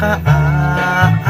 kaayam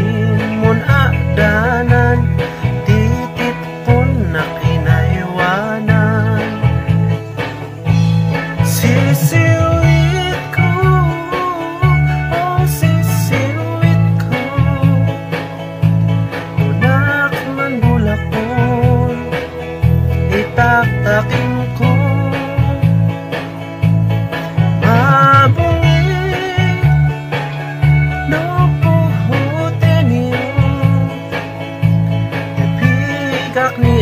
Kakni